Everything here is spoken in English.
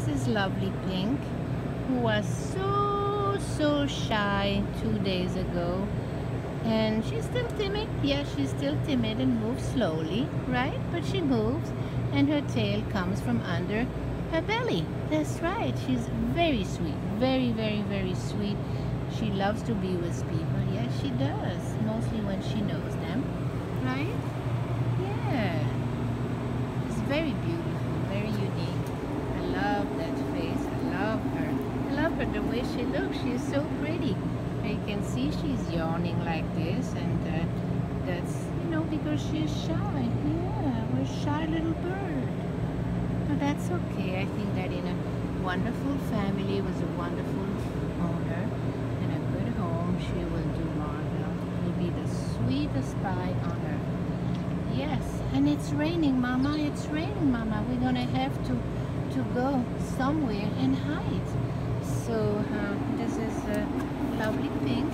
This is lovely Pink, who was so, so shy two days ago. And she's still timid. Yeah, she's still timid and moves slowly, right? But she moves and her tail comes from under her belly. That's right. She's very sweet. Very, very, very sweet. She loves to be with people. Yes, she does. Mostly when she knows them. Right? Yeah. It's very beautiful. Very unique. I love that face. I love her. The way she looks. She's so pretty. You can see she's yawning like this and uh, that's, you know, because she's shy. Yeah, we're a shy little bird. But that's okay. I think that in a wonderful family with a wonderful owner and a good home, she will do marvelous. Will be the sweetest pie on earth. Yes, and it's raining, Mama. It's raining, Mama. We're gonna have to to go somewhere and hide so uh, this is a lovely thing.